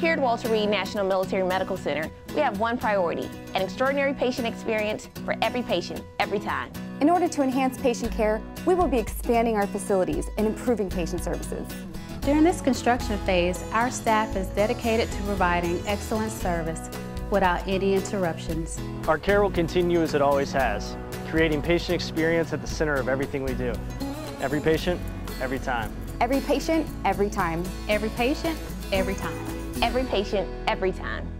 Here at Walter Reed National Military Medical Center, we have one priority, an extraordinary patient experience for every patient, every time. In order to enhance patient care, we will be expanding our facilities and improving patient services. During this construction phase, our staff is dedicated to providing excellent service without any interruptions. Our care will continue as it always has, creating patient experience at the center of everything we do. Every patient, every time. Every patient, every time. Every patient, every time. Every patient, every time.